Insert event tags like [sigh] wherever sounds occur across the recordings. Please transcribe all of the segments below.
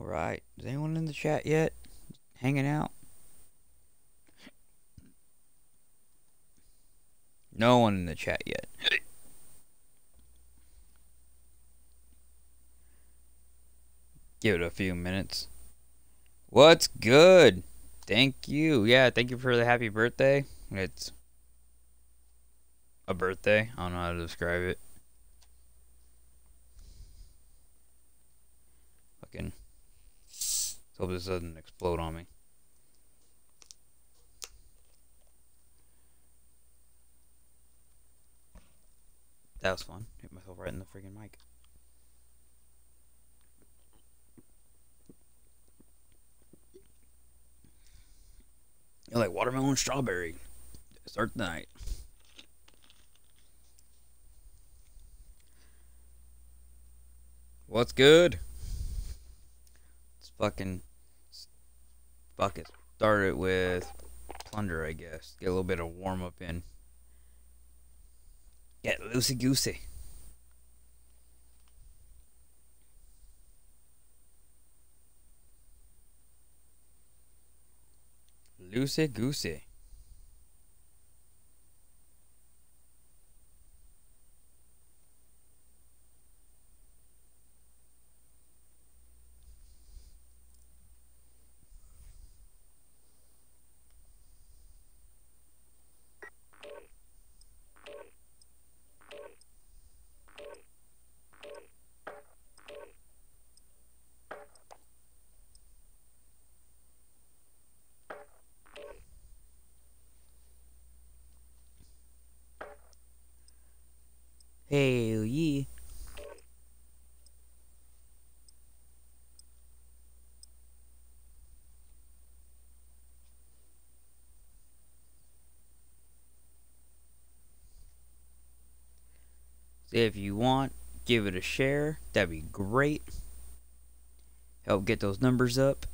Alright. Is anyone in the chat yet? Hanging out? No one in the chat yet. Give it a few minutes. What's good? Thank you. Yeah, thank you for the happy birthday. It's a birthday. I don't know how to describe it. Fucking. Hope this doesn't explode on me. That was fun. Hit myself right in the freaking mic. You like watermelon strawberry. Start the night. What's good? Let's fucking fuck it. Start it with plunder, I guess. Get a little bit of warm up in. Get loosey goosey. Loosey goosey. Hell yeah. So if you want, give it a share. That'd be great. Help get those numbers up.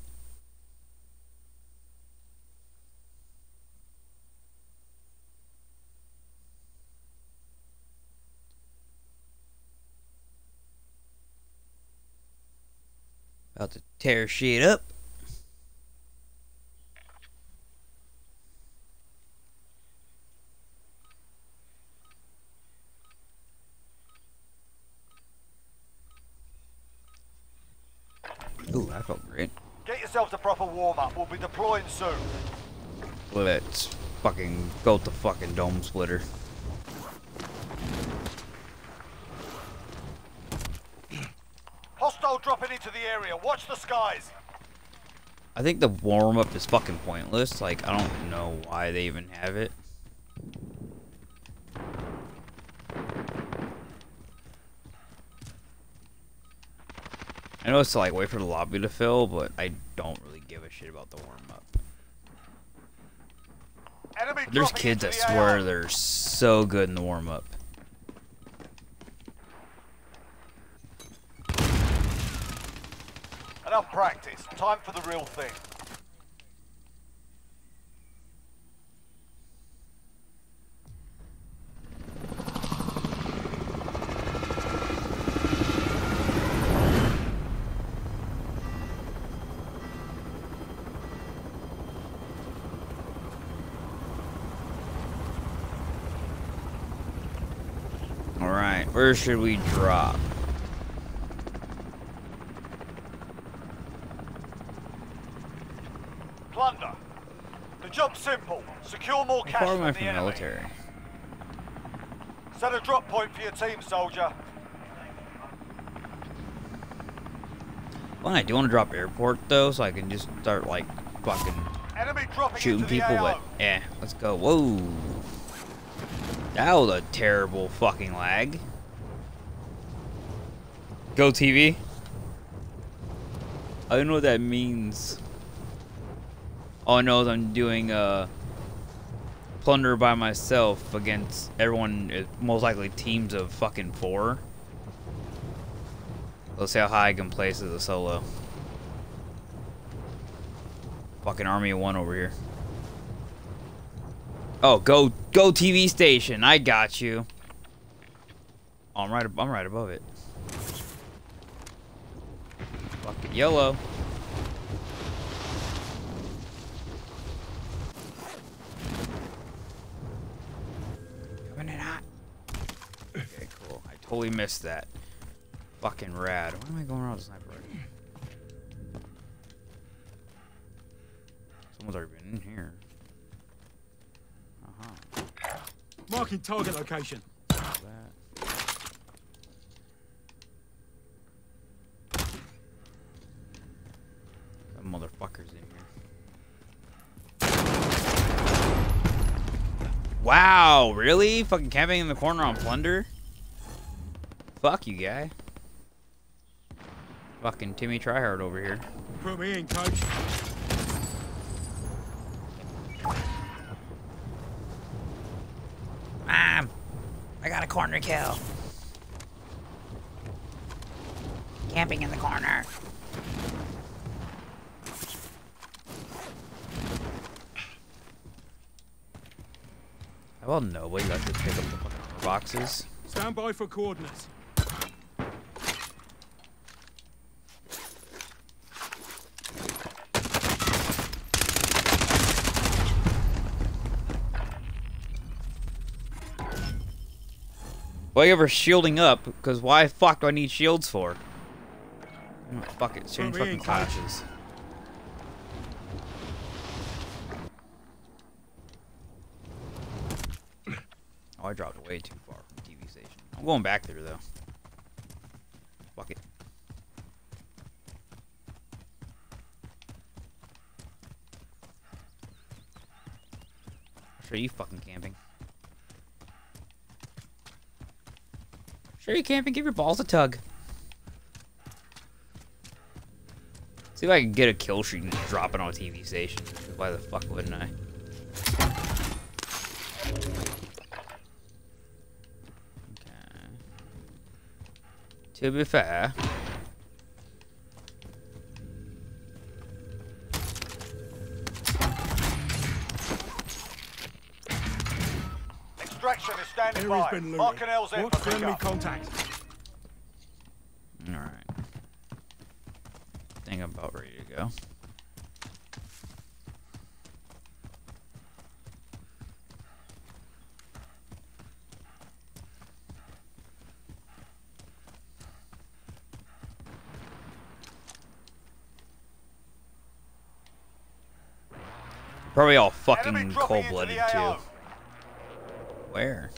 About to tear shit up. Felt great. Get yourself a proper warm up. We'll be deploying soon. Let's fucking go to fucking dome splitter. Hostile dropping into the area. Watch the skies. I think the warm up is fucking pointless. Like, I don't know why they even have it. I know it's to like wait for the lobby to fill, but I don't really give a shit about the warm up. There's kids that swear they're so good in the warm up. Enough practice. Time for the real thing. Alright, where should we drop? Plunder. The job's simple. Secure more How cash far am I from the enemy. military? Set a drop point for your team, soldier. Well, I do want to drop airport though, so I can just start like fucking Enemy shooting people. But yeah, let's go. Whoa, that was a terrible fucking lag. Go TV. I don't know what that means. All I know is I'm doing uh plunder by myself against everyone. uh, Most likely teams of fucking four. Let's see how high I can place as a solo. Fucking army of one over here. Oh, go go TV station. I got you. Oh, I'm right. I'm right above it. Fucking YOLO. Coming in hot. Okay, cool. I totally missed that. Fucking rad. Why am I going around with sniper rifle? Someone's already been in here. Marking target location. That? Motherfuckers in here. Wow, really? Fucking camping in the corner on plunder? Fuck you, guy. Fucking Timmy Tryhard over here. Put me in, coach. Mom! I got a corner kill. Camping in the corner. Well, nobody lets us pick up the fucking boxes. Stand by for coordinates. Why you ever shielding up? Because why fuck do I need shields for? Oh, fuck it, change fucking classes. Oh, I dropped way too far from the TV station. I'm going back there though. Fuck it. Sure you fucking camping. Sure you camping, give your balls a tug. See if I can get a kill streak and drop it on a TV station. Why the fuck wouldn't I? Okay. To be fair, is standing Area's by. been looted. Marking L's in Watch for for enemy pickup. contact. alright. Think I'm about ready to go. Probably all fucking cold-blooded too. Where?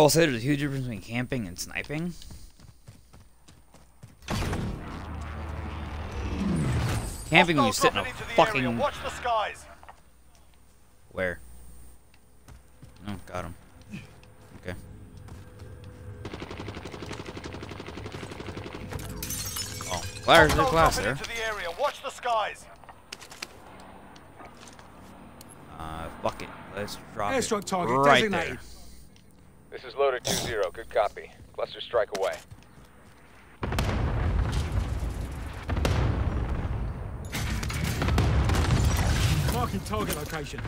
Will say there's a huge difference between camping and sniping. Camping when you Hostiles sit in a dropping into the fucking. Watch the skies. where? Oh, got him. Okay. Oh, flyers are Hostiles class there. into the area. Watch the skies. Uh, fuck it. Let's drop Airstrike it target right designated. there. This is loader 2-0. Good copy. Cluster strike away. Marking target location.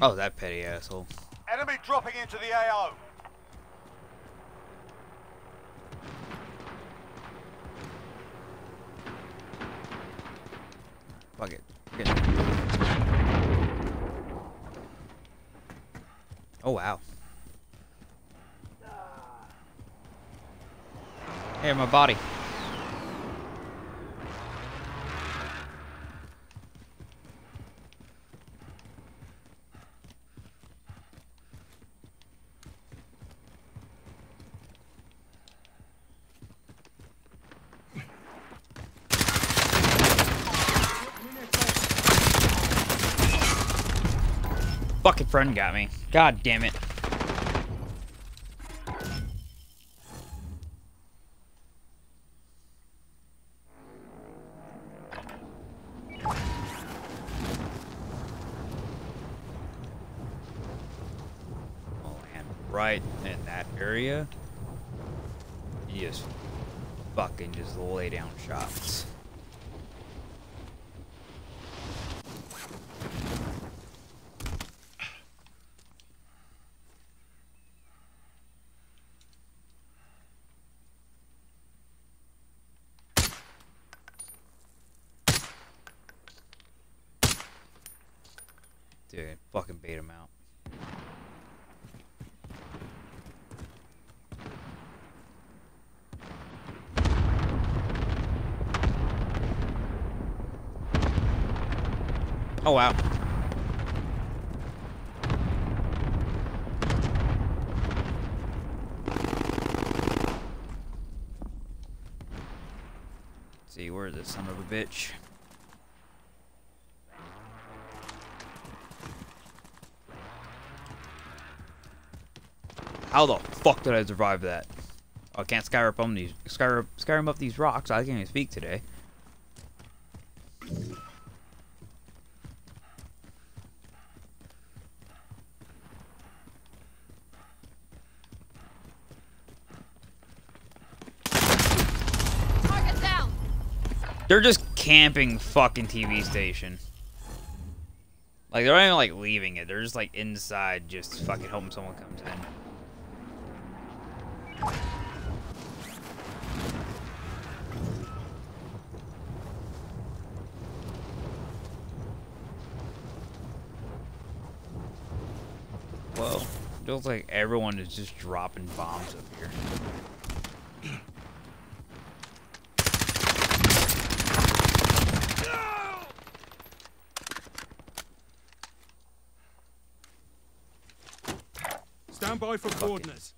Oh, that petty asshole. Enemy dropping into the AO. Fuck it. Get. Oh wow. Hey, my body. fucking friend got me. God damn it. Oh, and right in that area, you just fucking just lay down shots. Dude, fucking bait him out. Oh wow. Let's see, where is this son of a bitch? How the fuck did I survive that? Oh, I can't Skyrim up these Skyrim, Skyrim up these rocks. I can't even speak today. They're just camping fucking TV station. Like they're not even like leaving it. They're just like inside, just fucking hoping someone comes in. Whoa. Feels like everyone is just dropping bombs up here. Stand by for coordinates.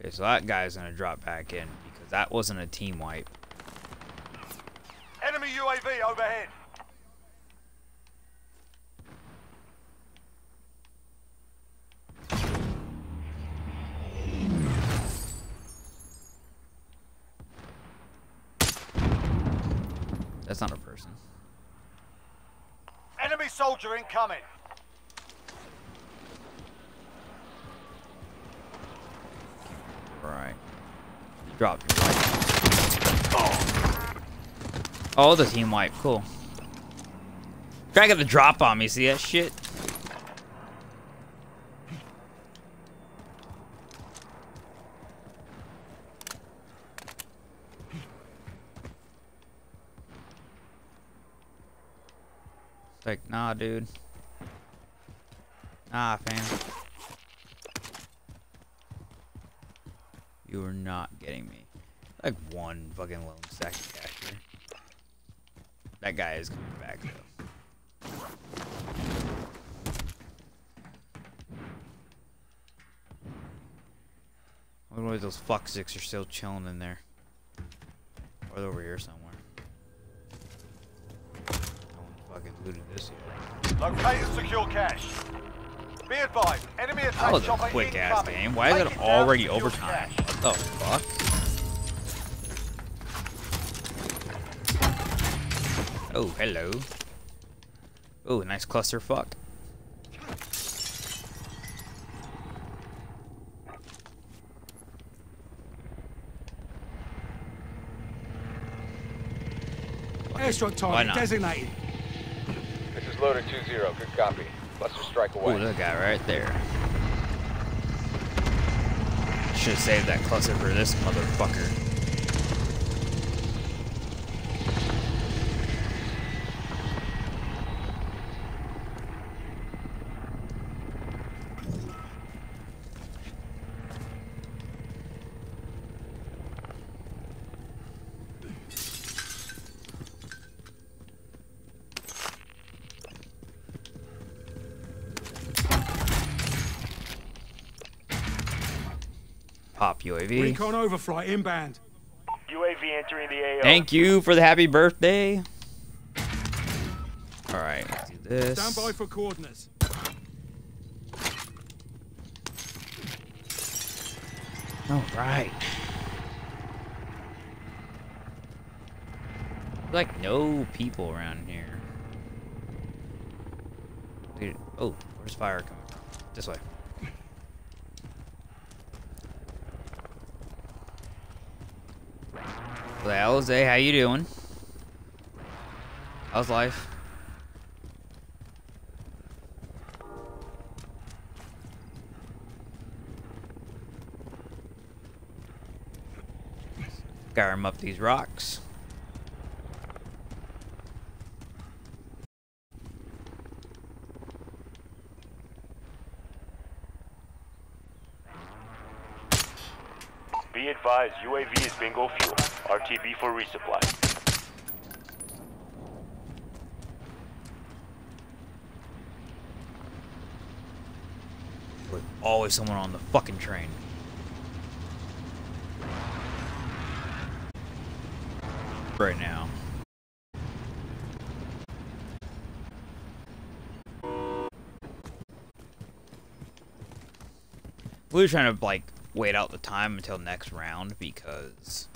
Okay, so that guy's gonna drop back in because that wasn't a team wipe. Enemy UAV overhead. That's not a person. Enemy soldier incoming. Right. Drop. Oh, the team wipe. Cool. Try to get the drop on me. See that shit? Like, nah, dude. Nah, fam. You are not getting me. Like one fucking lone sack second catcher. That guy is coming back though. I wonder why those fuck six are still chilling in there. Or over here somewhere. Looted this yet. Locate and secure cash. Be advised, enemy That attack was a chopper quick ass incoming. game. Why is it it already secure overtime? cash. What the fuck? Oh, hello. Oh, nice cluster fuck. Airstrike Why target designated. Loader 2-0. Good copy. Cluster strike away. Oh, that guy right there. Should have saved that cluster for this motherfucker. Pop UAV. Recon overflight inbound. UAV entering the AO. Thank you for the happy birthday. All right, let's do this. Stand by for coordinates. All right. Like no people around here. Dude, oh, where's fire coming from? This way. Well, Jose, how you doing? How's life? Gotta arm up these rocks. Be advised, UAV is bingo fuel. RTB for resupply. There's always someone on the fucking train. Right now. We were trying to like wait out the time until next round because.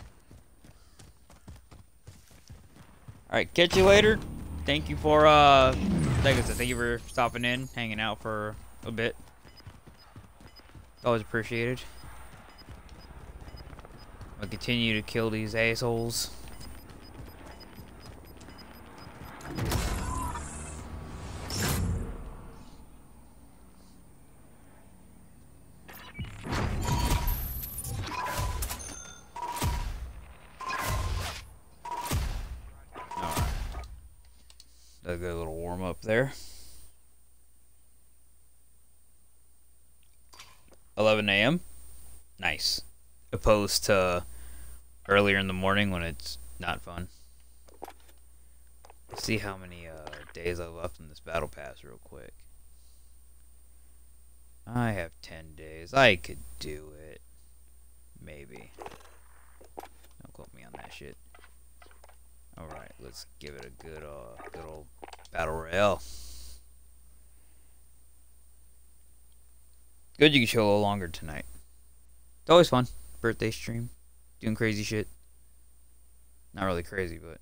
All right, catch you later. Thank you for uh, like I said, thank you for stopping in, hanging out for a bit. Always appreciated. I'll continue to kill these assholes. 11 a.m. Nice. Opposed to earlier in the morning when it's not fun. Let's see how many uh, days I left in this battle pass real quick. I have 10 days. I could do it. Maybe. Don't quote me on that shit. Alright, let's give it a good uh good old battle royale. Good you can chill a little longer tonight. It's always fun. Birthday stream. Doing crazy shit. Not really crazy, but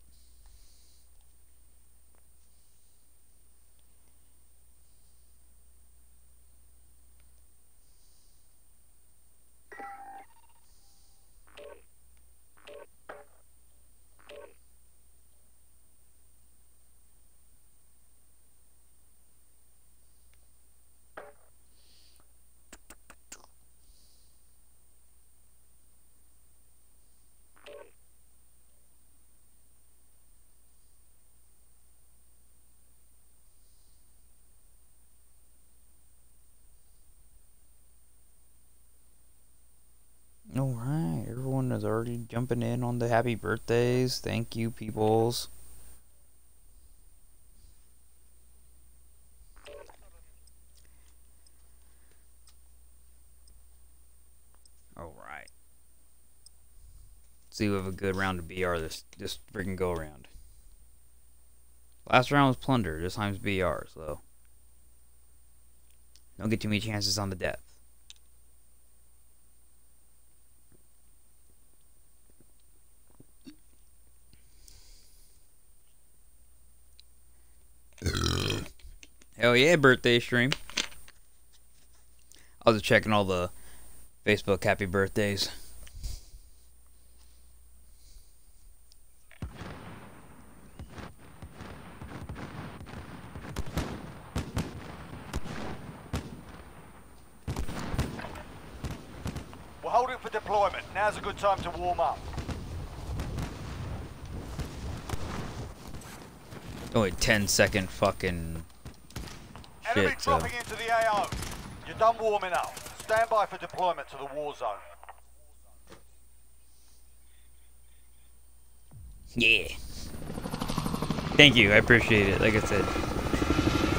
All right, everyone is already jumping in on the happy birthdays. Thank you, peoples. All right. See, we have a good round of BR this this freaking go around. Last round was plunder. This time's BR, so don't get too many chances on the death. Hell yeah, birthday stream. I was checking all the Facebook happy birthdays. We're holding for deployment. Now's a good time to warm up. Only 10 second fucking Enemy shit, so. dropping into the AO. You're done warming up. Stand by for deployment to the war zone. Yeah. Thank you, I appreciate it. Like I said,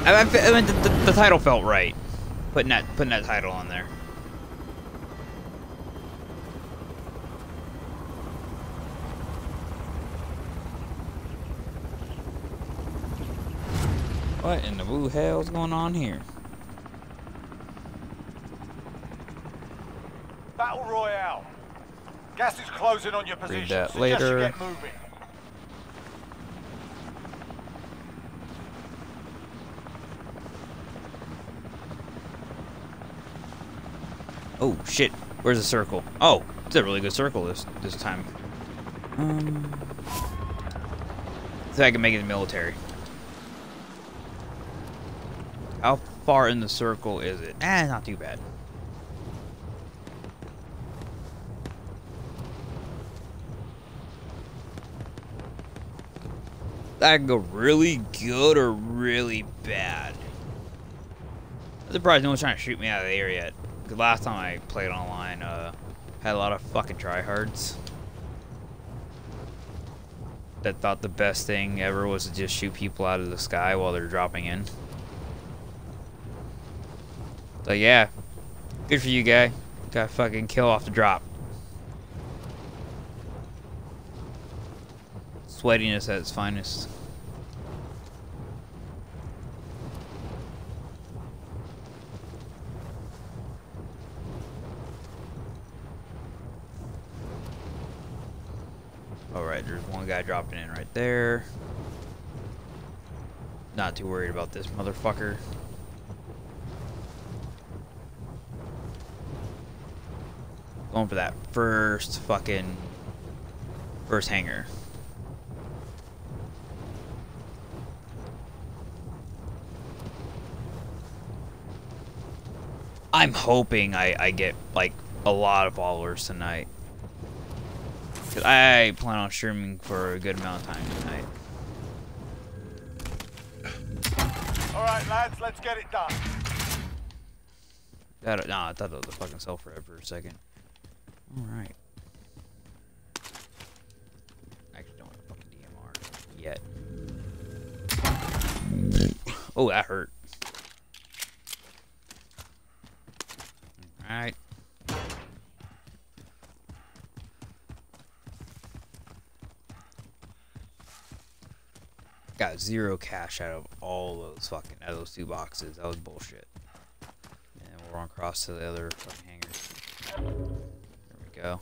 I, I, I mean, the, the, the title felt right. Putting that putting that title on there. What in the woo hell's going on here? Battle Royale. Gas is closing on your position. Read that Suggest later. you get moving. Oh shit! Where's the circle? Oh, it's a really good circle this this time. Um, so I can make it the military. How far in the circle is it? Eh, not too bad. That can go really good or really bad. I'm surprised no one's trying to shoot me out of the air yet. Because last time I played online, uh, had a lot of fucking tryhards. That thought the best thing ever was to just shoot people out of the sky while they're dropping in. So yeah, good for you, guy. Got fucking kill off the drop. Sweatiness at its finest. Alright, there's one guy dropping in right there. Not too worried about this motherfucker. Going for that first fucking first hanger. I'm hoping I, I get like a lot of followers tonight. Cause I plan on streaming for a good amount of time tonight. All right, lads, let's get it done. That, nah, I thought that was a fucking self rev for a second. Alright. I Actually, don't want a fucking DMR yet. Oh, that hurt. Alright. Got zero cash out of all those fucking out of those two boxes. That was bullshit. And we're on cross to the other fucking hangers. Go.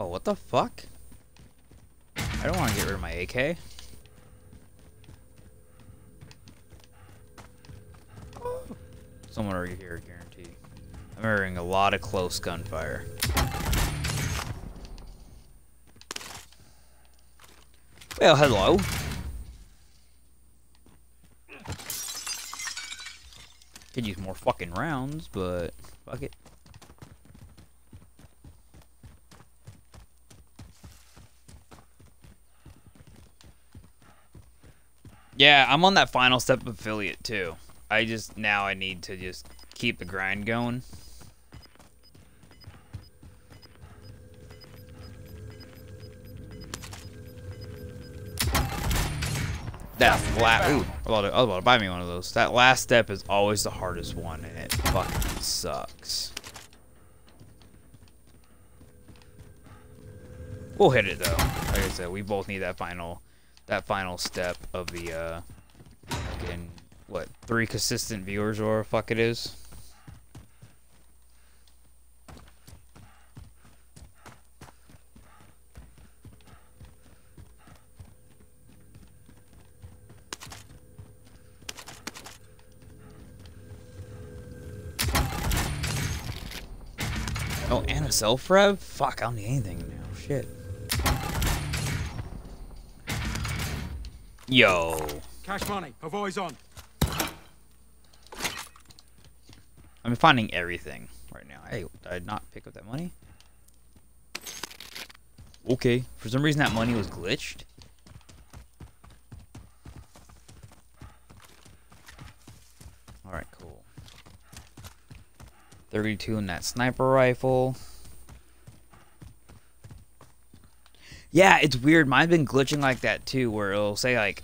Oh, what the fuck? I don't want to get rid of my AK. [gasps] Someone already here, guarantee. I'm hearing a lot of close gunfire. Well, hello. Could use more fucking rounds, but fuck it. Yeah, I'm on that final step affiliate too. I just now I need to just keep the grind going. That last, ooh, I was about to buy me one of those. That last step is always the hardest one, and it fucking sucks. We'll hit it though. Like I said, we both need that final, that final step of the, uh, fucking, what, three consistent viewers or fuck it is. Oh, and a self rev? Fuck, I don't need anything now. Shit. Yo. Cash money. Eyes on. I'm finding everything right now. Hey, did I not pick up that money? Okay. For some reason, that money was glitched. Alright, cool. 32 in that sniper rifle. Yeah, it's weird. Mine's been glitching like that too, where it'll say like,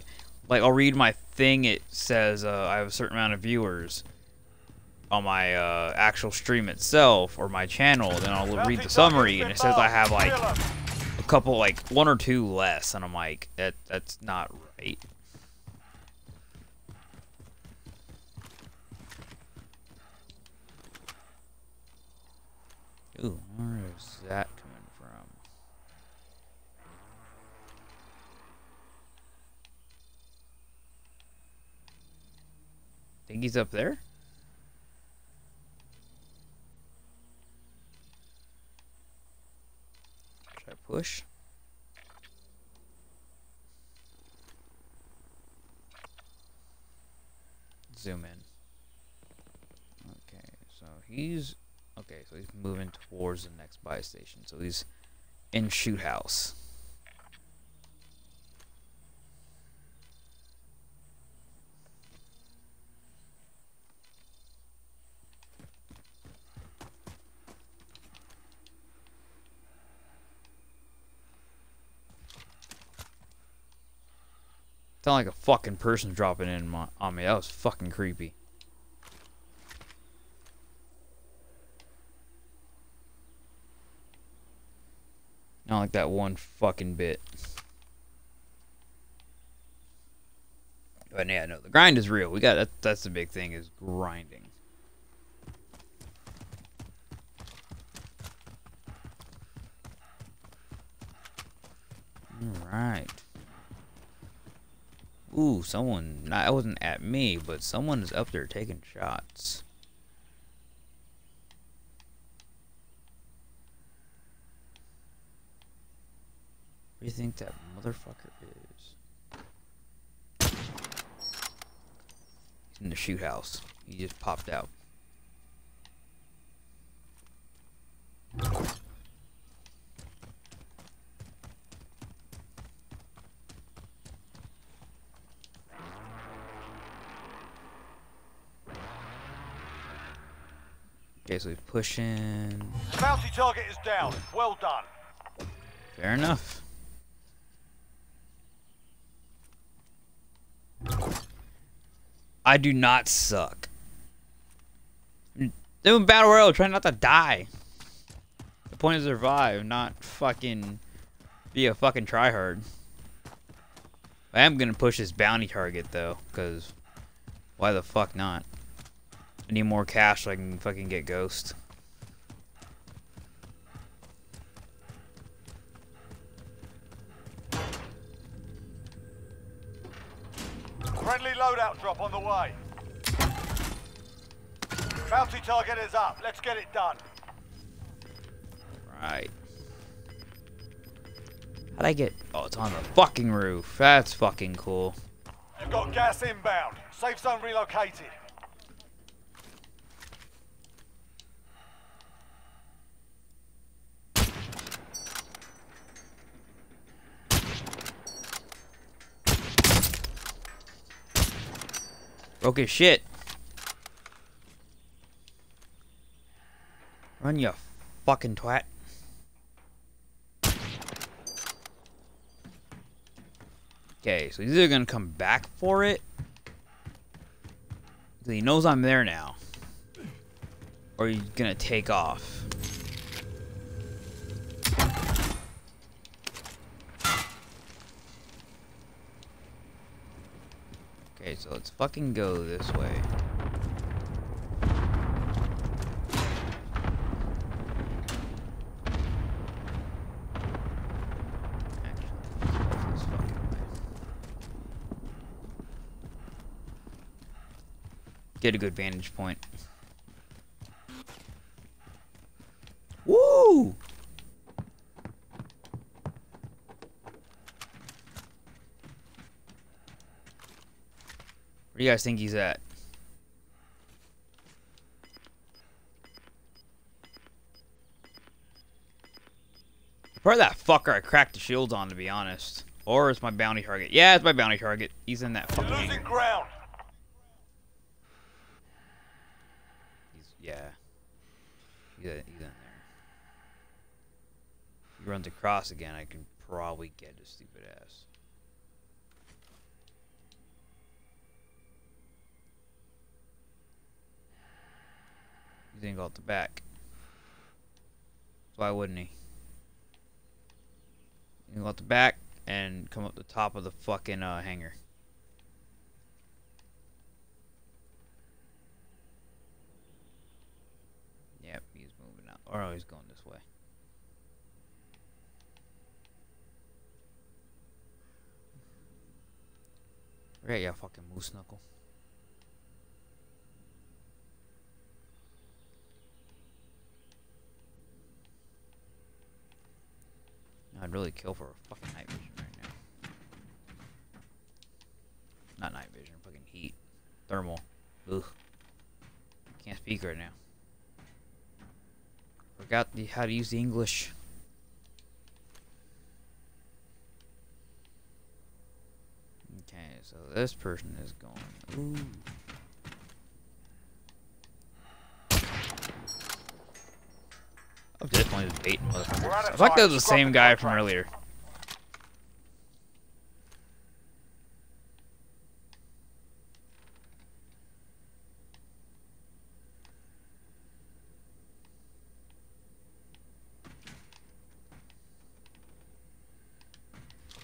like I'll read my thing. It says uh, I have a certain amount of viewers on my uh, actual stream itself or my channel. Then I'll read the summary, and it says I have like a couple, like one or two less, and I'm like, that that's not right. Ooh, where is that coming from? Think he's up there? Should I push? Zoom in. Okay, so he's okay, so he's moving towards the next buy station. So he's in shoot house. Sound like a fucking person dropping in my, on me. That was fucking creepy. Not like that one fucking bit. But yeah, no, the grind is real. We got that. That's the big thing is grinding. All right. Ooh, someone. Not, it wasn't at me, but someone is up there taking shots. Where do you think that motherfucker is? He's in the shoot house. He just popped out. Okay, so we push in. Bounty target is down. Well done. Fair enough. I do not suck. Doing battle royale, trying not to die. The point is to survive, not fucking be a fucking tryhard. I am gonna push this bounty target though, cause why the fuck not? I need more cash so I can fucking get ghost. Friendly loadout drop on the way. Bounty target is up. Let's get it done. Right. How'd I get... Oh, it's on the fucking roof. That's fucking cool. You've got gas inbound. Safe zone relocated. His shit. Run, you fucking twat. Okay, so he's either gonna come back for it. He knows I'm there now. Or he's gonna take off. Okay, so let's fucking go this way. Get a good vantage point. Woo! Where do you guys think he's at? Probably that fucker I cracked the shields on, to be honest. Or it's my bounty target. Yeah, it's my bounty target. He's in that fucking losing ground. He's, yeah. He's, he's in there. He runs across again. I can probably get his stupid ass. He didn't go out the back. Why wouldn't he? Can go out the back and come up the top of the fucking uh, hangar. Yep, he's moving out. Or he's going this way. Right, yeah, fucking moose knuckle. I'd really kill for a fucking night vision right now. Not night vision, fucking heat. Thermal. Ugh. Can't speak right now. Forgot the, how to use the English. Okay, so this person is going. Ooh. I'm definitely just baiting motherfuckers. We're out of I thought that was the same guy from earlier.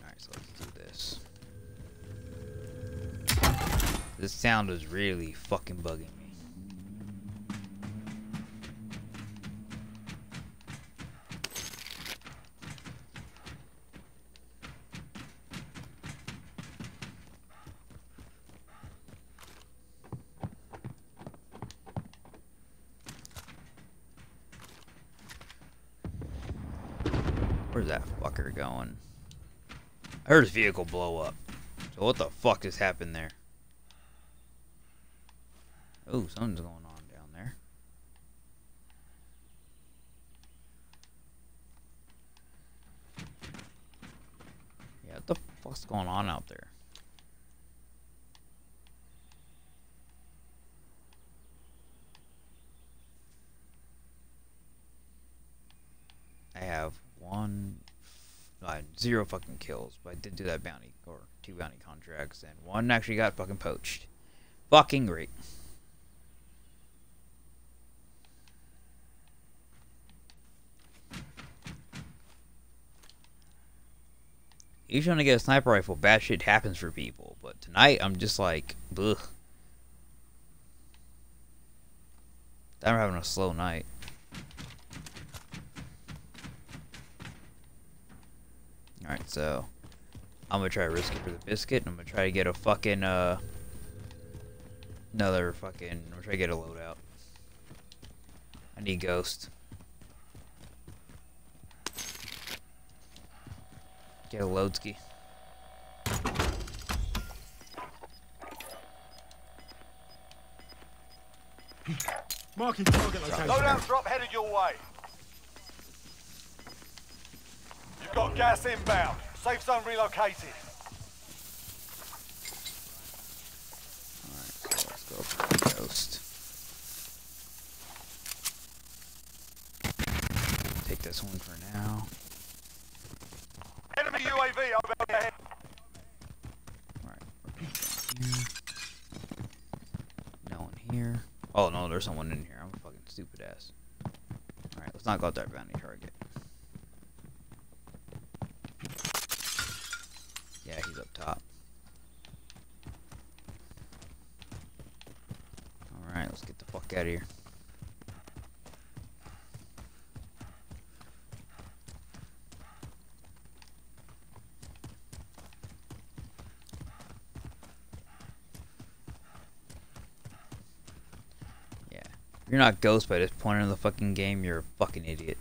Alright, so let's do this. This sound is really fucking bugging me. Where's that fucker going? I heard his vehicle blow up. So what the fuck just happened there? Oh, something's going on down there. Yeah, what the fuck's going on out there? I have one, uh, zero fucking kills, but I did do that bounty or two bounty contracts, and one actually got fucking poached. Fucking great. Usually when I get a sniper rifle, bad shit happens for people, but tonight I'm just like, ugh. I'm having a slow night. Alright, so I'm gonna try to risk it for the biscuit. and I'm gonna try to get a fucking uh another fucking I'm gonna try to get a loadout. I need ghost. Get a load ski. Marking target location. Loadout drop headed your way. You've got gas inbound. Safe zone relocated. Alright, so let's go for the ghost. Take this one for now. Enemy UAV overhead. Alright, we're going down here. No one here. Oh no, there's someone in here. I'm a fucking stupid ass. Alright, let's not go at that bounty target. Yeah, he's up top. Alright, let's get the fuck out of here. Yeah. If you're not ghost by this point in the fucking game, you're a fucking idiot.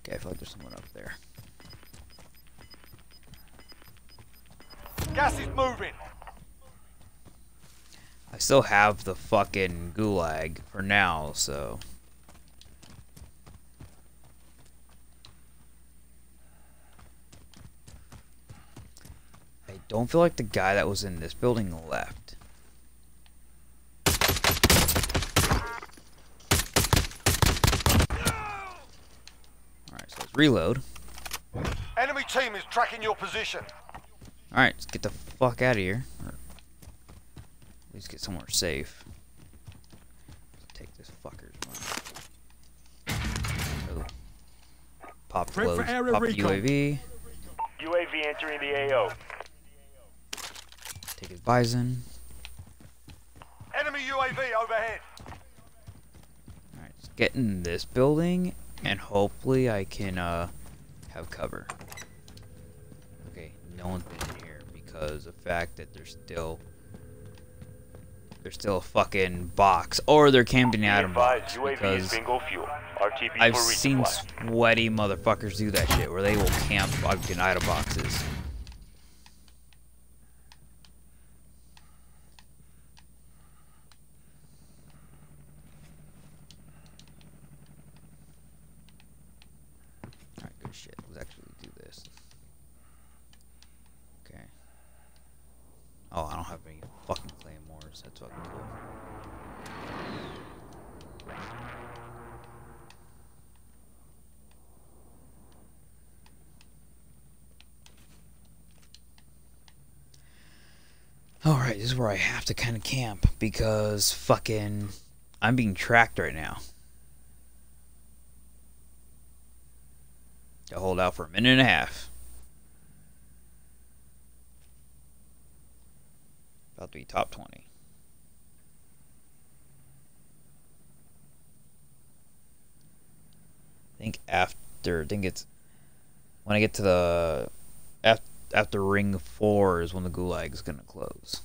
Okay, I feel like there's someone up there. Gas is moving. I still have the fucking gulag for now, so. I don't feel like the guy that was in this building left. Alright, so let's reload. Enemy team is tracking your position. Alright, let's get the fuck out of here. Or at least get somewhere safe. Let's take this fucker's money. Oh. Pop Prep for close. area Pop the recon. UAV. UAV entering the AO. Bison. Enemy UAV overhead. Alright, let's get in this building and hopefully I can uh have cover. Okay, no one's been in here because of the fact that there's still there's still a fucking box or they're camping Be out of box because bingo fuel. RTB I've seen sweaty motherfuckers do that shit where they will camp fucking item boxes. Alright, good shit. Let's actually do this. Okay. Oh, I don't have any fucking claymores. That's fucking cool. Alright, this is where I have to kind of camp because fucking I'm being tracked right now. To hold out for a minute and a half. About to be top 20. I think after, I think it's when I get to the after, after ring four is when the gulag is gonna close.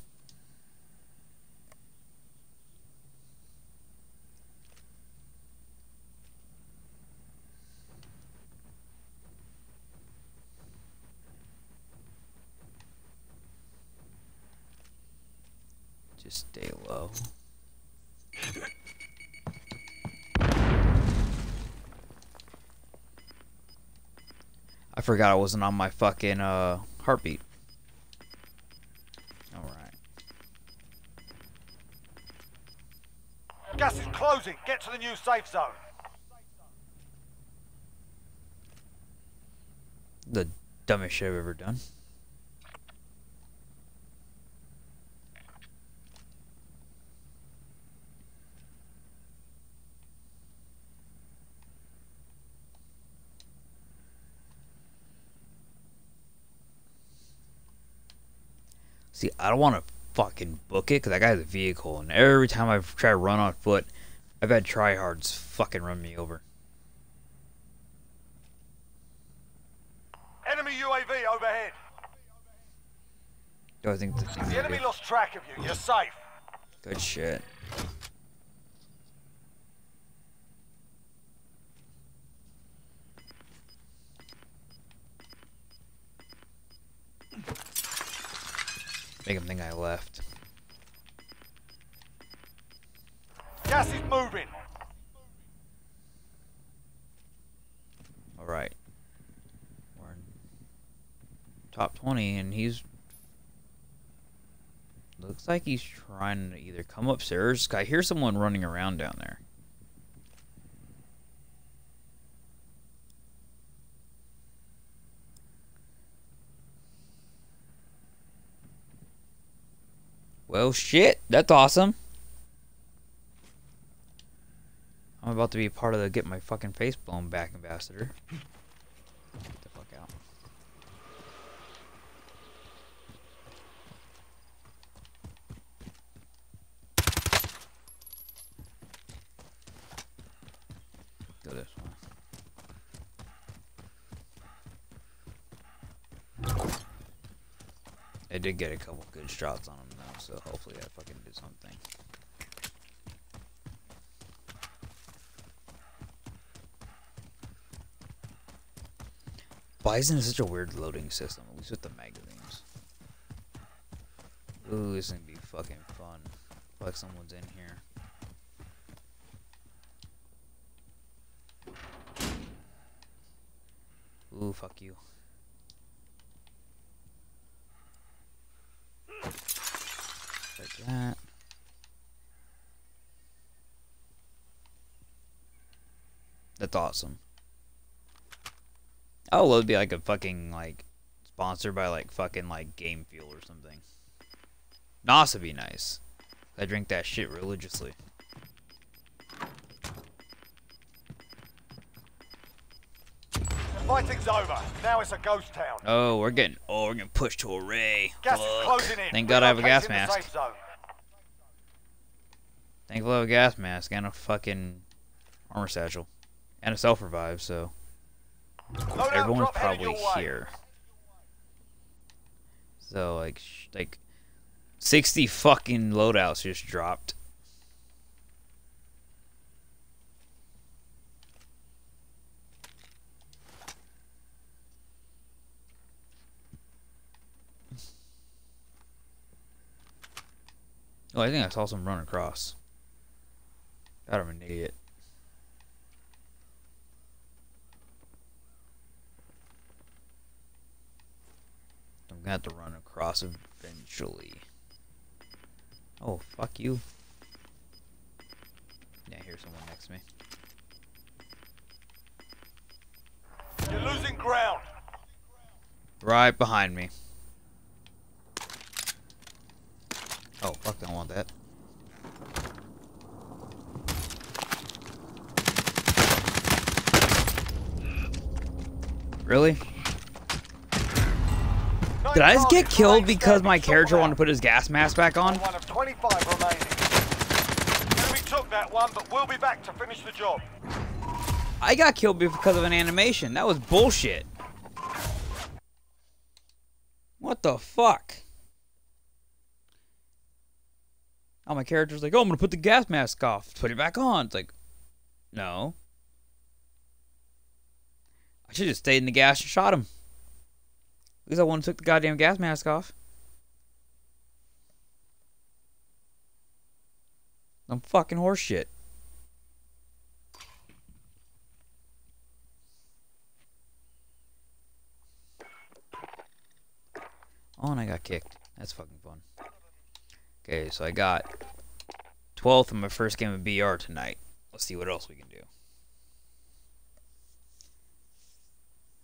I forgot I wasn't on my fucking uh heartbeat. Alright. Gas is closing. Get to the new safe zone. The dumbest shit I've ever done. See, I don't want to fucking book it because that guy has a vehicle, and every time I've tried to run on foot, I've had tryhards fucking run me over. Enemy UAV overhead. Do I think The enemy lost track of you. You're safe. Good shit. Make him think I left. Gas is moving. Alright. We're in top 20 and he's looks like he's trying to either come upstairs. I hear someone running around down there. Shit. That's awesome. I'm about to be part of the get my fucking face blown back ambassador. Get the fuck out. Go this. I did get a couple good shots on him so hopefully I fucking do something. Bison is such a weird loading system, at least with the magazines. Ooh, this is gonna be fucking fun. Like someone's in here. Ooh, fuck you. Check that. That's awesome. Oh, it would be like a fucking like sponsored by like fucking like Game Fuel or something. Nasa'd be nice. I drink that shit religiously. Fighting's over. Now it's a ghost town. Oh, we're getting oh we're getting pushed to a ray. Gas is closing in. Thank God I have a gas mask. Thankfully I have a gas mask and a fucking armor satchel. And a self revive, so everyone's probably here. So like sh- like sixty fucking loadouts just dropped. Oh, I think I saw some run across. God, I'm an idiot. I'm gonna have to run across eventually. Oh, fuck you. Yeah, here's someone next to me. You're losing ground. Right behind me. Oh, fuck, I don't want that. Really? Did I just get killed because my character wanted to put his gas mask back on? One of 25 remaining. Enemy took that one, but we'll be back to finish the job. I got killed because of an animation. That was bullshit. What the fuck? My character's like, oh, I'm gonna put the gas mask off. Put it back on. It's like, no. I should have stayed in the gas and shot him. Least I wouldn't took the goddamn gas mask off. I'm fucking horseshit. Oh, and I got kicked. That's fucking fun. Okay, so I got 12th in my first game of BR tonight. Let's see what else we can do.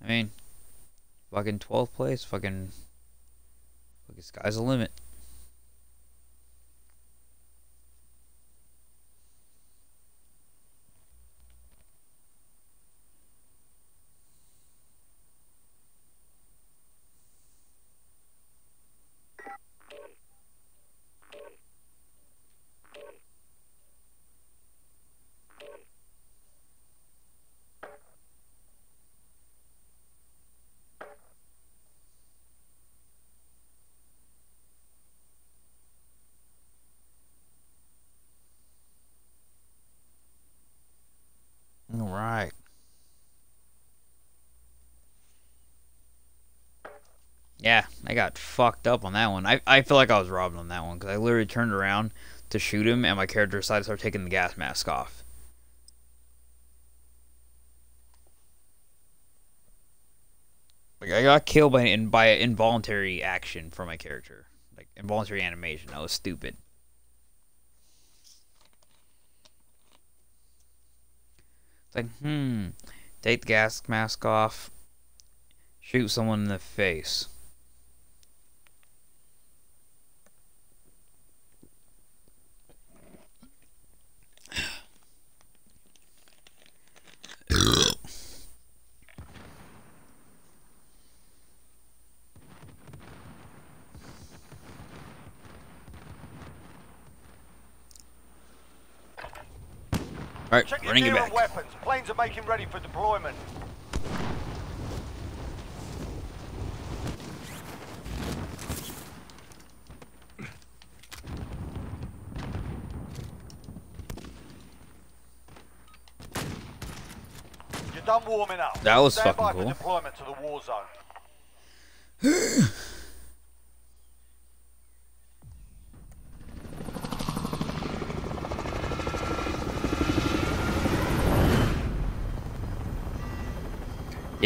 I mean, fucking 12th place, fucking, fucking sky's the limit. All right. Yeah, I got fucked up on that one. I, I feel like I was robbed on that one because I literally turned around to shoot him and my character decided to start taking the gas mask off. Like I got killed by in by involuntary action from my character, like involuntary animation. That was stupid. It's like, hmm, take the gas mask off, shoot someone in the face. All right, Check your running it back. weapons. Planes are making ready for deployment. You're done warming up. That was Stand fucking cool. for deployment to the war zone.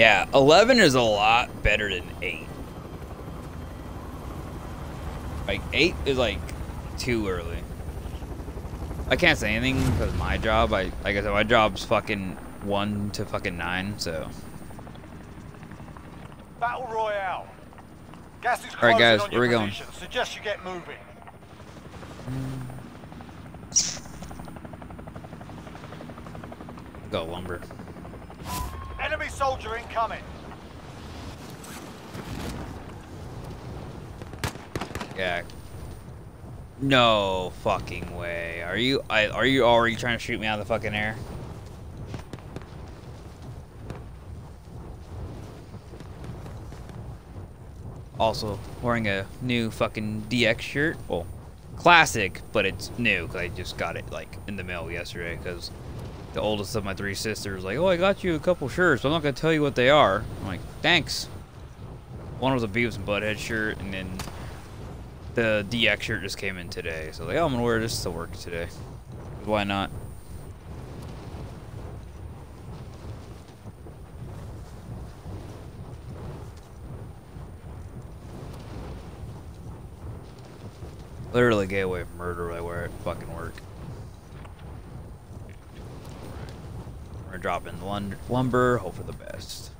Yeah, 11 is a lot better than 8. Like, 8 is like too early. I can't say anything because my job. I like I said, my job's fucking one to fucking nine. So Battle Royale. Gas is All right, guys, where we going? Suggest you get moving. go lumber. Incoming. Yeah. No fucking way. Are you? I are you already trying to shoot me out of the fucking air? Also wearing a new fucking DX shirt. Well, classic, but it's new 'cause I just got it like in the mail yesterday. Because the oldest of my three sisters like, "Oh, I got you a couple shirts. But I'm not gonna tell you what they are." I'm like, "Thanks." One was a Beavis and Butthead shirt, and then the DX shirt just came in today. So like, oh, I'm gonna wear this to work today. Why not? Literally from murder right where it fucking work. We're gonna drop in the lumber, hope for the best.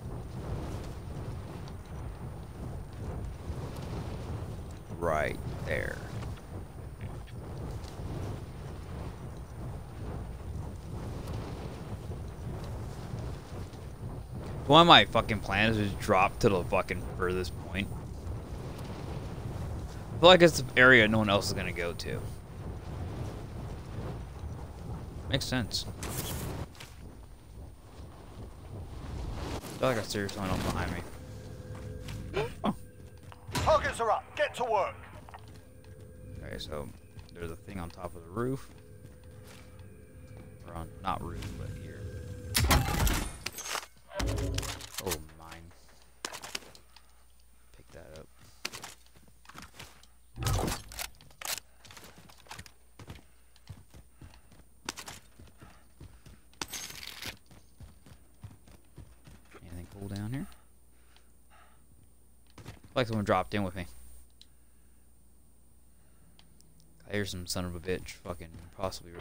Right there. One of my fucking plans is drop to the fucking furthest point. I feel like it's an area no one else is gonna go to. Makes sense. Feel like I seriously someone else behind me. Oh. Targets are up. Get to work. Okay, so there's a thing on top of the roof. Or on, not roof, but here. Oh, mine. Pick that up. Anything cool down here? Like someone dropped in with me. I hear some son of a bitch fucking possibly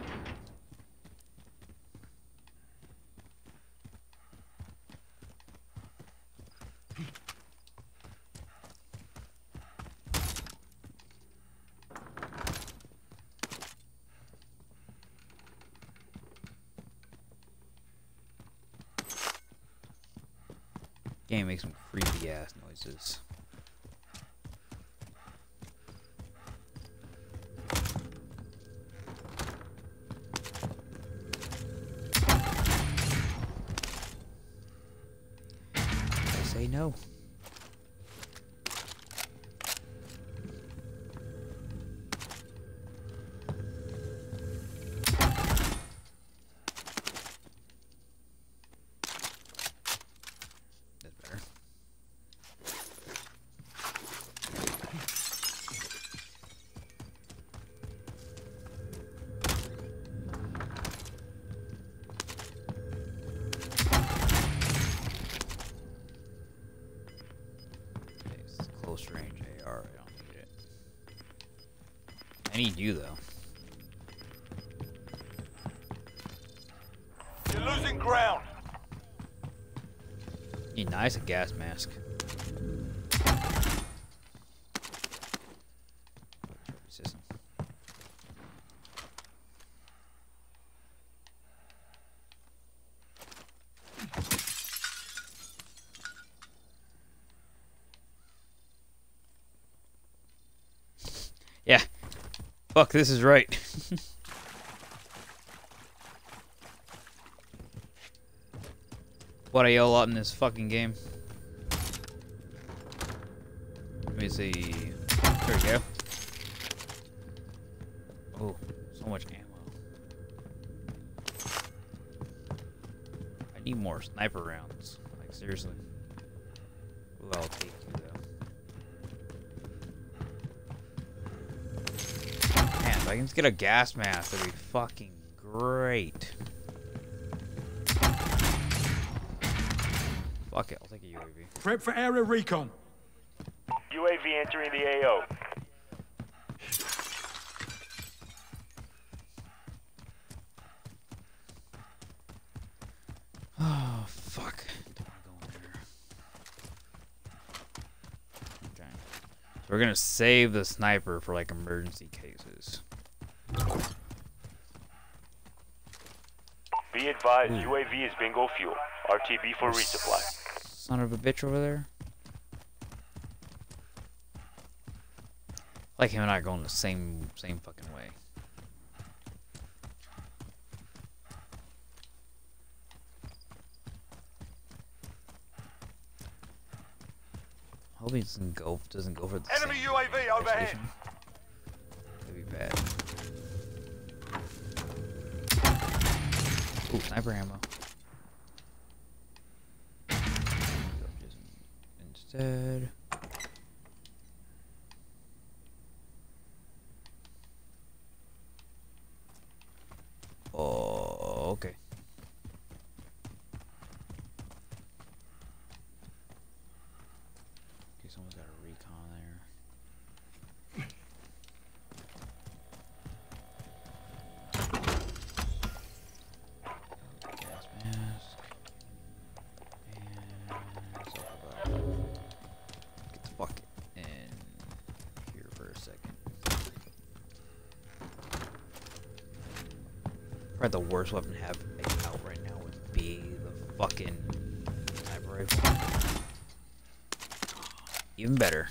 a gas mask. Yeah. Fuck, this is right. What I yell a lot in this fucking game. Let me see. There we go. Oh, so much ammo. I need more sniper rounds. Like seriously. Ooh, I'll take you though. Man, if I can just get a gas mask, that'd be fucking great. Fuck it, I'll take a UAV. Prep for area recon. UAV entering the AO. Oh, fuck. Okay. So we're gonna save the sniper for like emergency cases. Be advised, Ooh. UAV is bingo fuel. RTB for resupply. Son of a bitch over there. Like him and I are going the same same fucking way. Hope he doesn't go doesn't go for the Enemy UAV overhead. That'd be bad. Ooh, sniper ammo. Instead. Oh, okay. Okay, someone's got a recon there. Gas mask. And so how about get the fuck in here for a second. Probably the worst weapon to have out right now would be the fucking sniper rifle. Even better.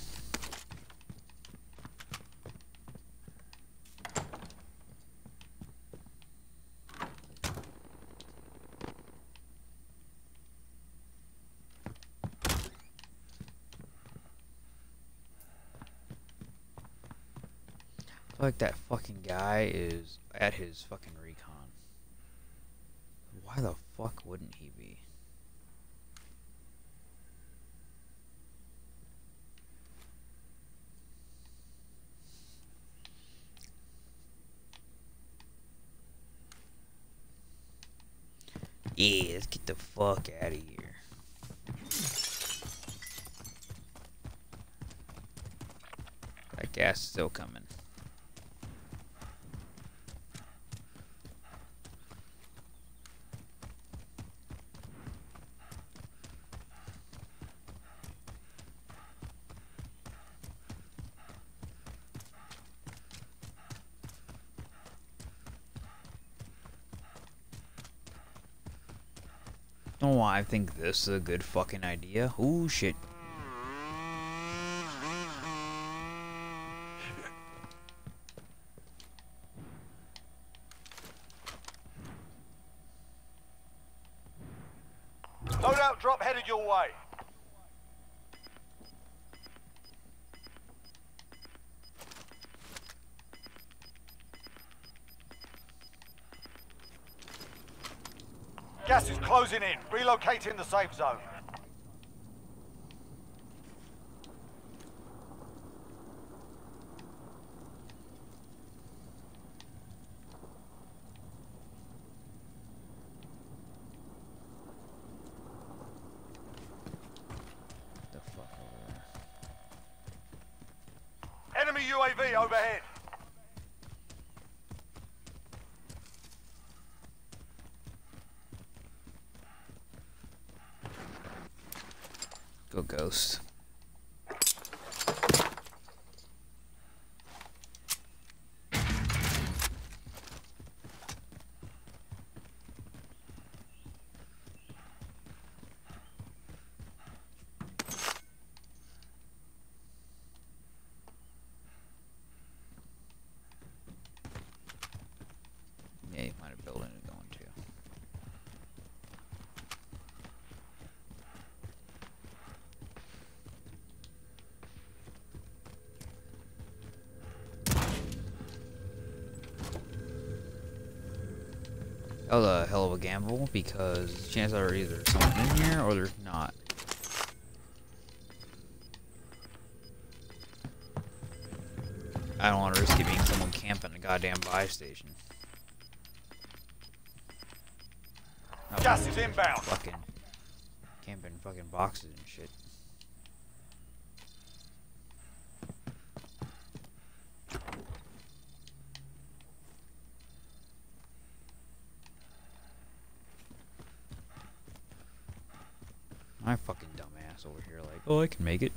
Like that fucking guy is at his fucking. Why the fuck wouldn't he be? Yeah, let's get the fuck out of here. That gas is still coming. I think this is a good fucking idea. Ooh, shit. Loadout drop headed your way. Gas is closing in. Relocating the safe zone. The fuck over there. Enemy UAV overhead. Go ghost. Yeah, you might have built into going too. That was a hell of a gamble because chances are either someone in here or there's not. I don't want to risk it being someone camping a goddamn buy station. Gas is inbound. Fucking camping fucking boxes and shit. My fucking dumbass over here, like, oh, I can make it.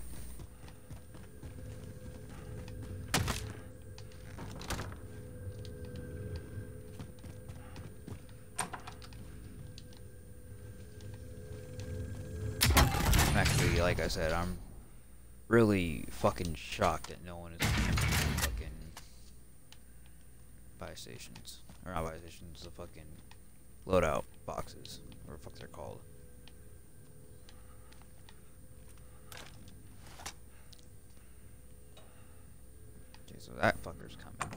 Actually, like I said, I'm really fucking shocked that no one is fucking buy stations. Or not buy stations, the fucking loadout boxes. Whatever the fuck they're called. Okay, so that fucker's coming.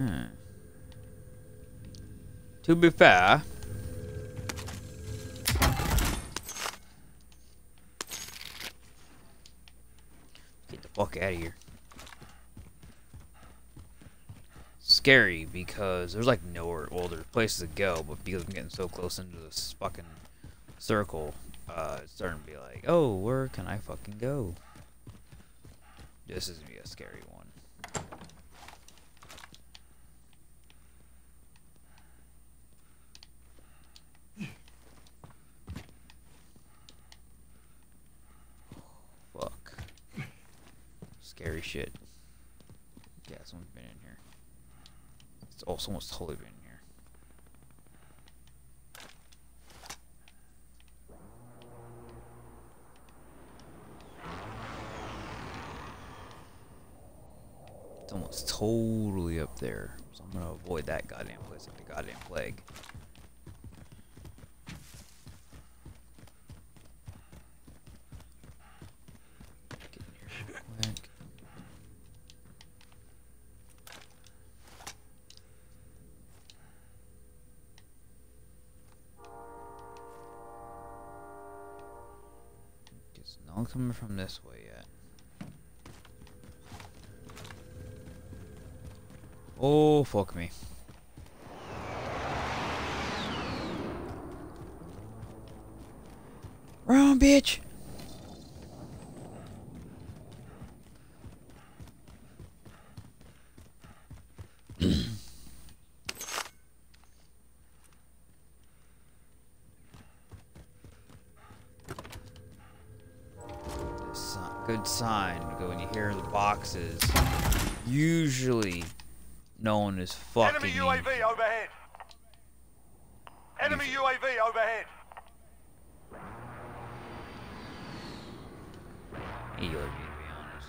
Okay. To be fair, get the fuck out of here. Scary because there's like nowhere, well, there's places to go, but because I'm getting so close into this fucking circle, uh, it's starting to be like, oh, where can I fucking go? This is gonna be a scary one. Fuck. Scary shit. Yeah, someone's been in here. It's oh, someone's totally been in here. Someone's totally up there. So I'm gonna avoid that goddamn place like the goddamn plague. It's not coming from this way yet. Oh, fuck me. Wrong, bitch! Good sign. When you hear the boxes. Usually, no one is fucking. Enemy UAV overhead. Enemy UAV overhead. Eager, to be honest.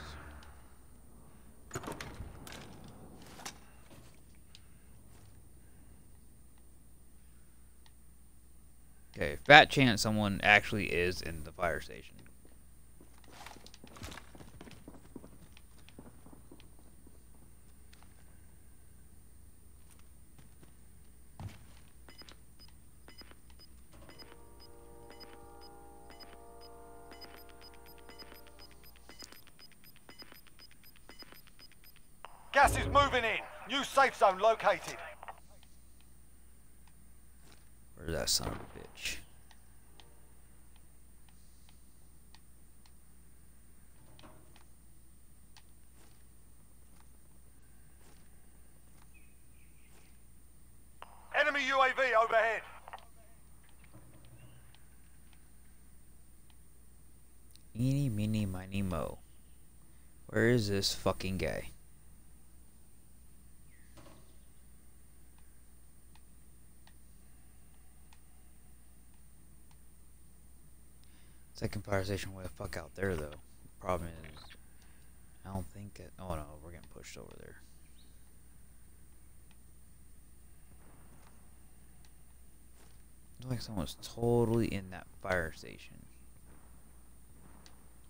Okay, fat chance someone actually is in the fire station. Gas is moving in. New safe zone located. Where's that son of a bitch? Enemy UAV overhead. Eeny, meeny, miny, mo. Where is this fucking guy? Second fire station way the fuck out there though. Problem is, I don't think it. Oh no, we're getting pushed over there. Looks like someone's totally in that fire station.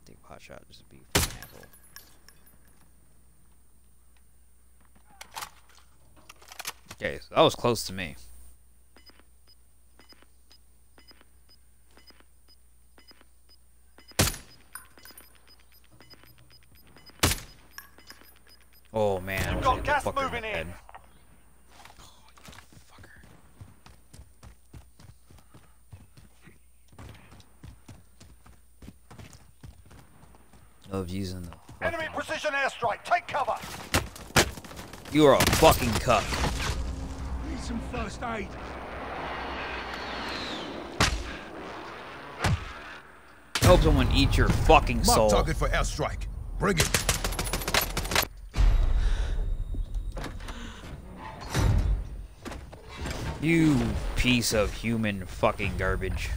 Take pot shot just to be an asshole. Okay, so that was close to me. Oh man, I You've got gas the fucker in moving in. head. Oh, fucker. Love using the. Enemy fucking- precision airstrike. Take cover. You are a fucking cuck. Need some first aid. Help someone eat your fucking Mark soul. target for airstrike. Bring it. You piece of human fucking garbage.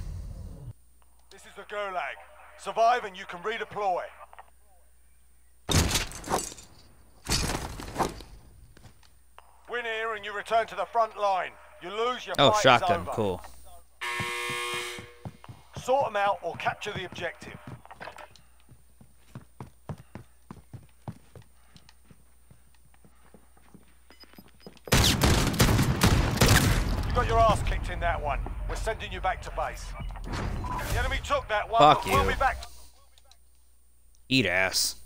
This is the Gulag. Survive and you can redeploy. Win here and you return to the front line. You lose, your Oh, shotgun, cool. Sort them out or capture the objective. You got your ass kicked in that one. We're sending you back to base. The enemy took that one, Fuck but we'll you. be back. Eat ass.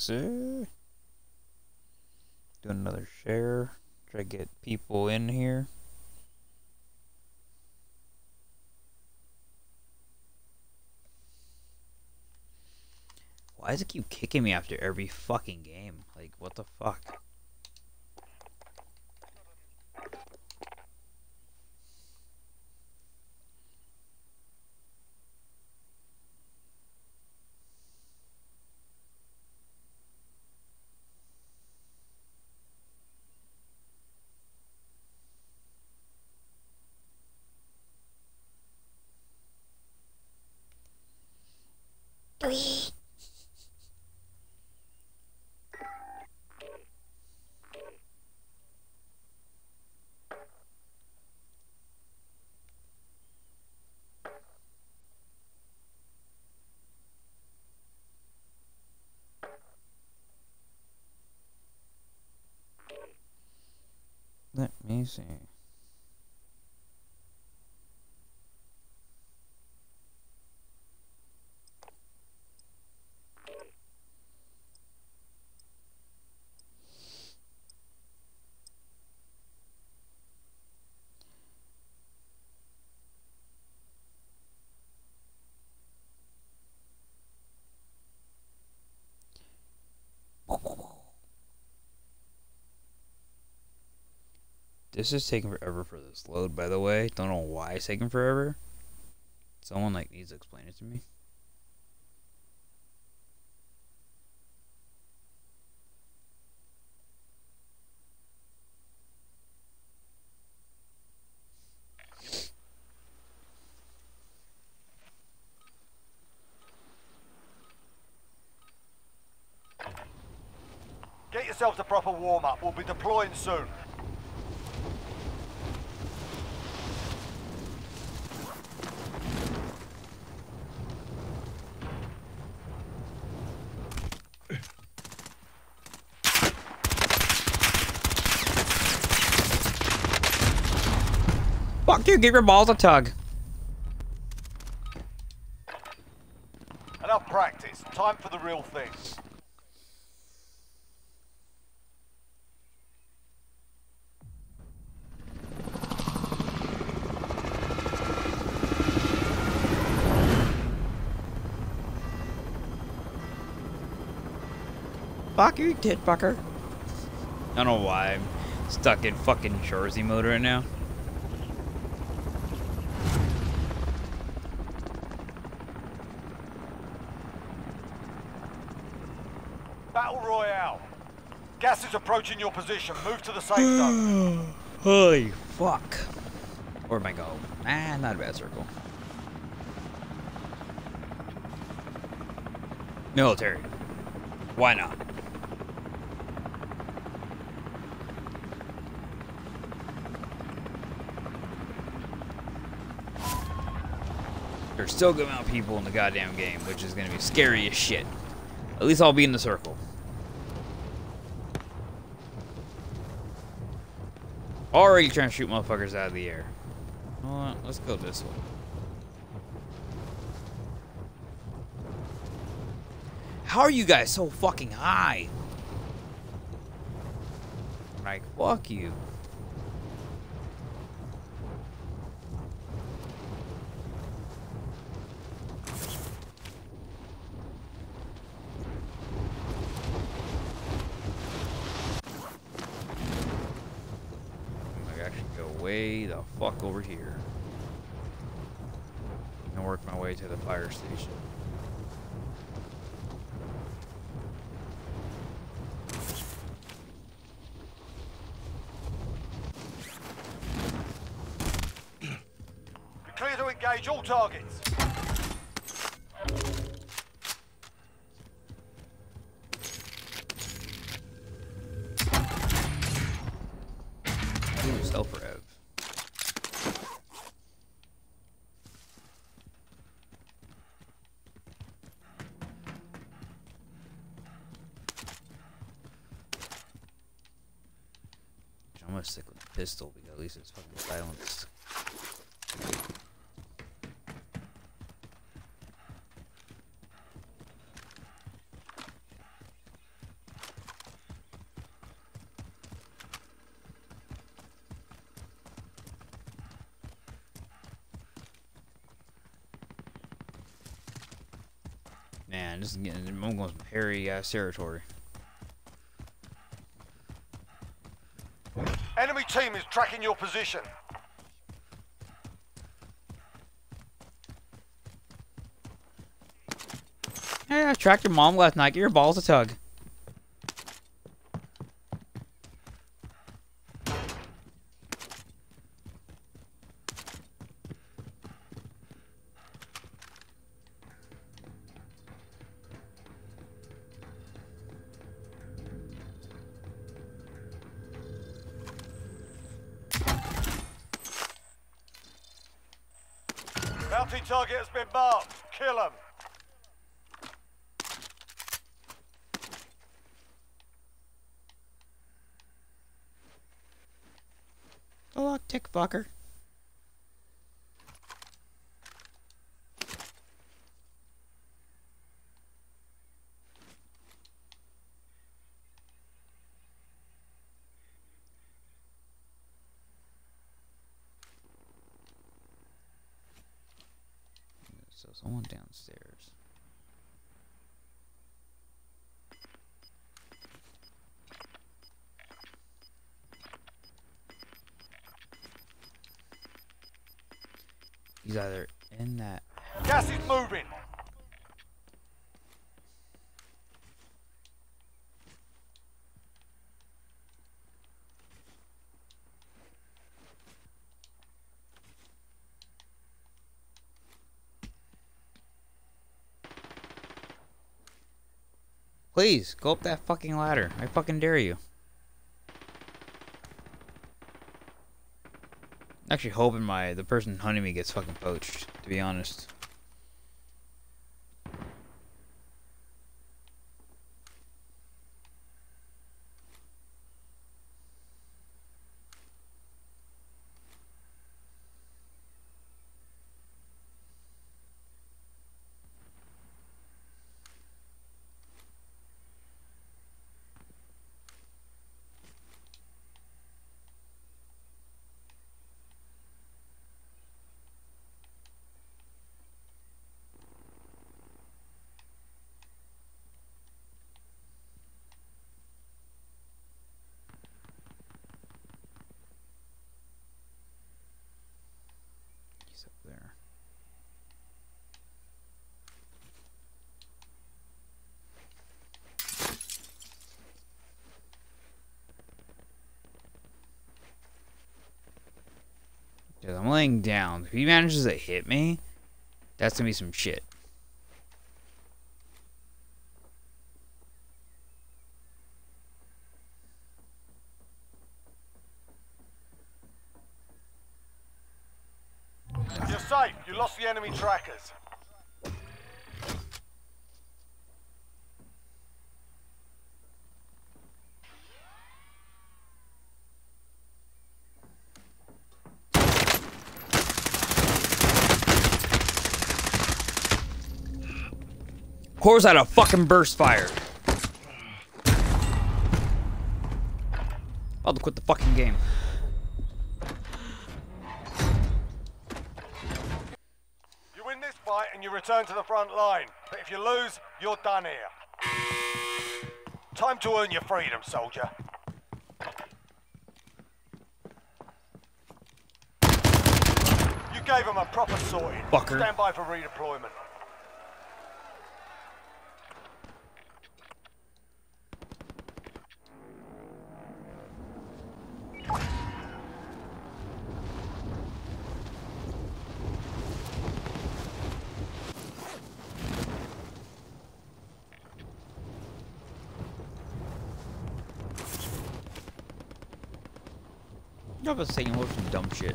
Sir. Do another share. Try to get people in here. Why does it keep kicking me after every fucking game? Like, what the fuck? Let me see. This is taking forever for this load, by the way. Don't know why it's taking forever. Someone like needs to explain it to me. Get yourselves a proper warm-up. We'll be deploying soon. Fuck you, give your balls a tug. Enough practice. Time for the real thing. Fuck you, tit fucker. I don't know why I'm stuck in fucking Jersey mode right now. Gas is approaching your position. Move to the safe zone. [sighs] Holy fuck. Where'd I go? Ah, not a bad circle. Military. Why not? There's still a good amount of people in the goddamn game, which is gonna be scary as shit. At least I'll be in the circle. Already trying to shoot motherfuckers out of the air. Hold uh, on, let's go this way. How are you guys so fucking high? Like, fuck you. I should go way the fuck over here. And work my way to the fire station. Clear to engage all targets. Pistol because at least it's fucking silenced. Man, this is getting I'm some hairy uh, ass territory. Enemy team is tracking your position. Hey, I tracked your mom last night. Get your balls a tug. Bounty target has been marked. Kill them. Fucker. So someone downstairs. He's either in that. Gas is moving. Please go up that fucking ladder. I fucking dare you. Actually, hoping my the person hunting me gets fucking poached. To be honest. He's up there. Because I'm laying down. If he manages to hit me, that's gonna be some shit. You're safe. You lost the enemy trackers. Of course, I had a fucking burst fire. I'll quit the fucking game. You win this fight and you return to the front line. But if you lose, you're done here. Time to earn your freedom, soldier. You gave him a proper sorting. Fucker. Stand by for redeployment. Was saying some dumb shit.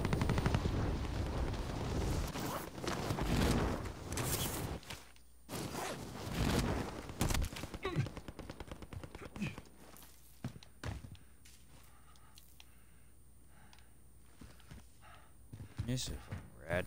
This is fucking rad.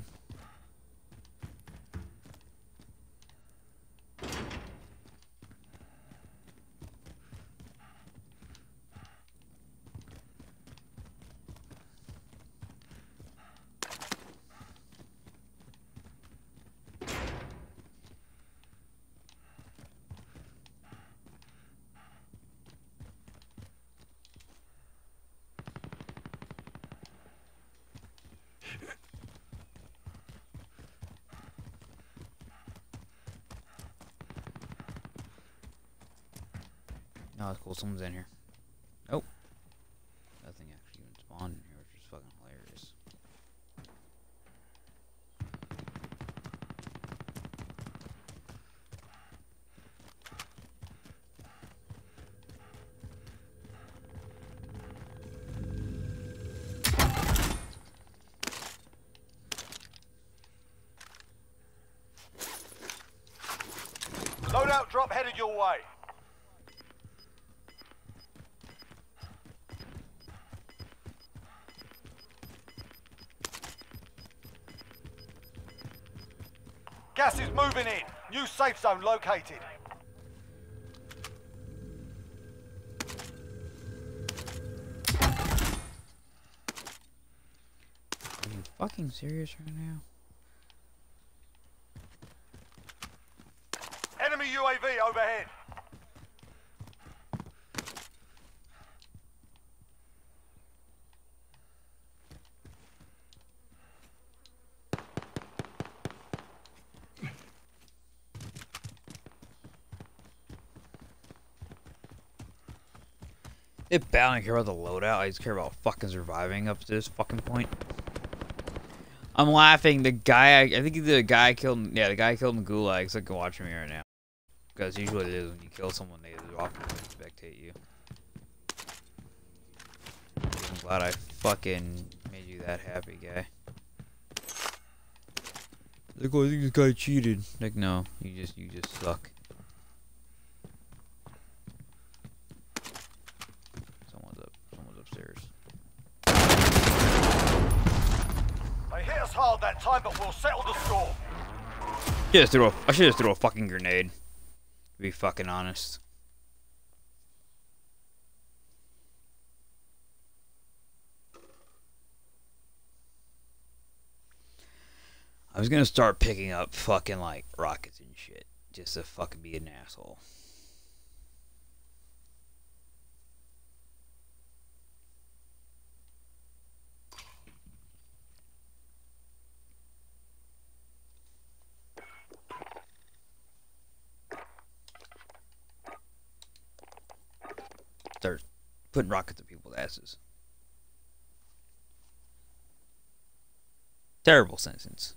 Oh, that's cool. Someone's in here. Oh. Nothing actually even spawned in here, which is fucking hilarious. Loadout drop headed your way. Moving in. New safe zone located. Are you fucking serious right now? Enemy UAV overhead. It I don't care about the loadout. I just care about fucking surviving up to this fucking point. I'm laughing. The guy, I, I think the guy killed. Yeah, the guy killed in Gulag. It's like watching me right now. Because usually it is when you kill someone, they often spectate you. I'm glad I fucking made you that happy, guy. Like, oh, I think this guy cheated. Like, no, you just, you just suck. Someone's up. Someone's upstairs. They hit us hard we'll settle the score. Should just threw a, I should just threw a fucking grenade. To be fucking honest. I was gonna start picking up fucking like rockets and shit. Just to fucking be an asshole. Start putting rockets at people's asses. Terrible sentence.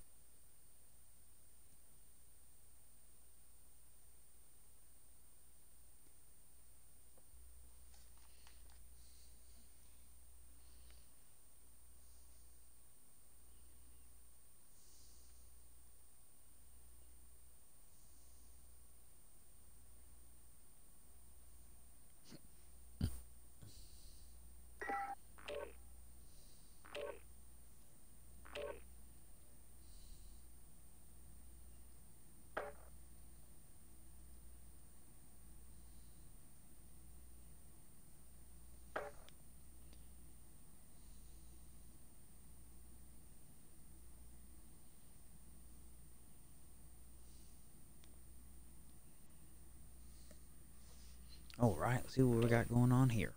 Alright, let's see what we got going on here.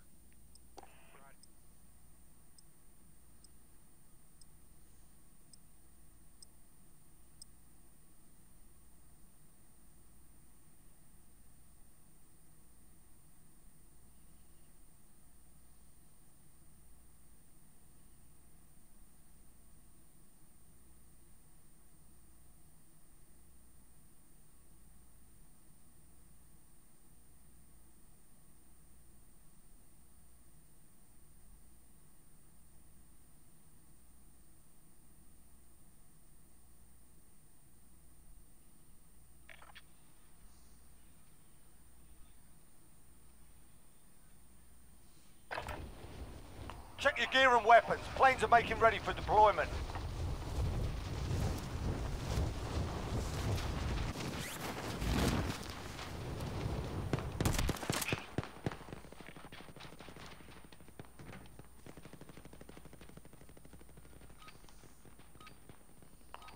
Check your gear and weapons. Planes are making ready for deployment.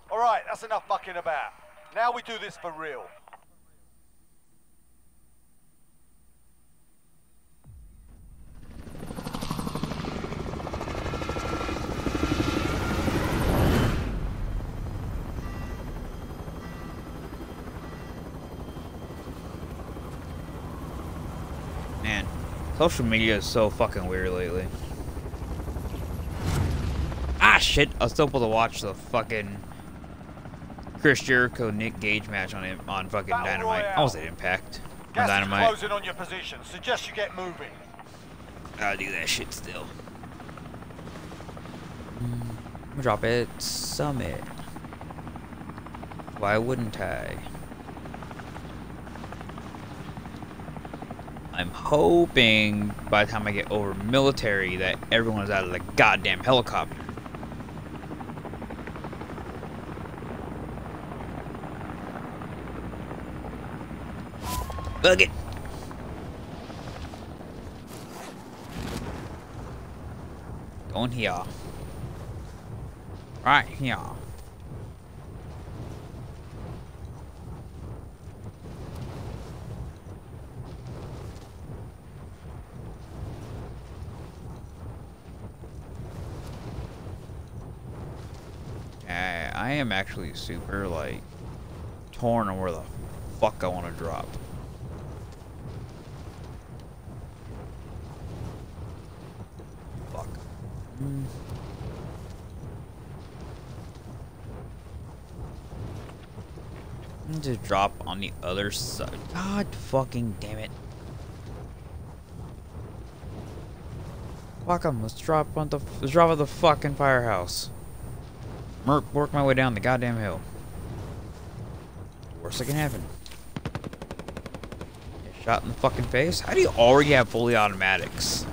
Alright, that's enough bucking about. Now we do this for real. Man, social media is so fucking weird lately. Ah, shit! I was still able to watch the fucking Chris Jericho Nick Gage match on on fucking Battle Dynamite. I Royale. was at Impact on Gas Dynamite. closing on your position. Suggest you get moving. Gotta do that shit still. Mm, drop it. Summit. Why wouldn't I? I'm hoping by the time I get over military that everyone is out of the goddamn helicopter. Bug it. Going here. Right here. I, I am actually super like torn on where the fuck I want to drop. Fuck. Mm. To drop on the other side. God fucking damn it. Fuck 'em. Let's drop on the let's drop at the fucking firehouse. Merc, work my way down the goddamn hill. Worst that can happen. Get shot in the fucking face? How do you already have fully automatics?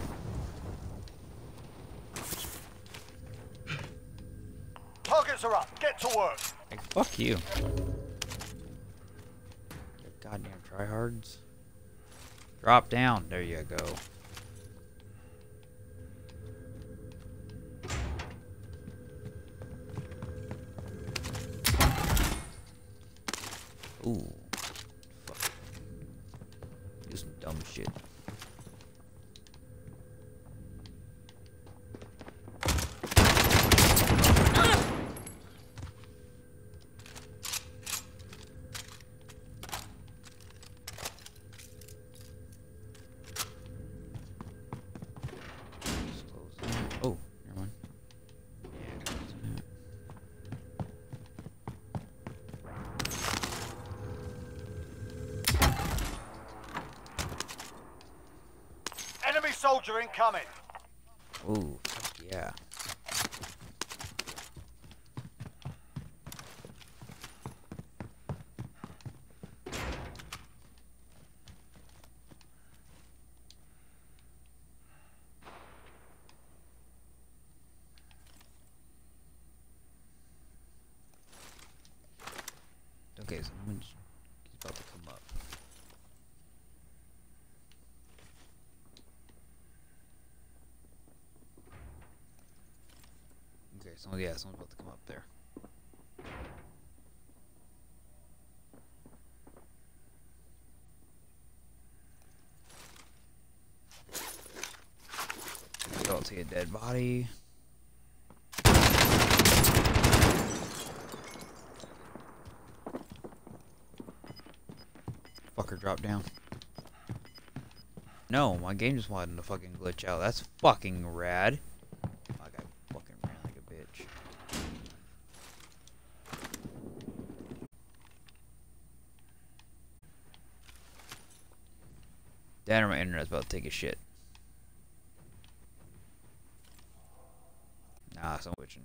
Targets are up. Get to work. Like, fuck you. You goddamn tryhards. Drop down. There you go. Ooh. Oh yeah, someone's about to come up there. I'll see a dead body. Fucker drop down. No, my game just wanted to fucking glitch out. That's fucking rad. My internet's about to take a shit. Nah, it's not glitching.